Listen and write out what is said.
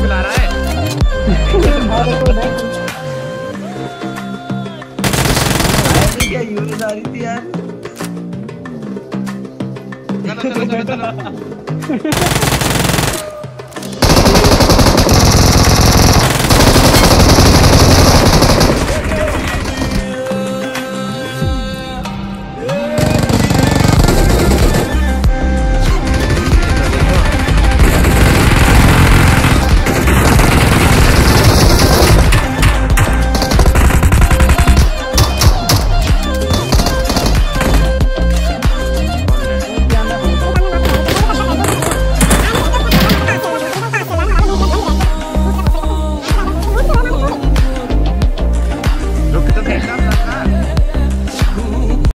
खिला रहा है। क्या यूनिट आ रही थी यार चलो चलो चलो चलो।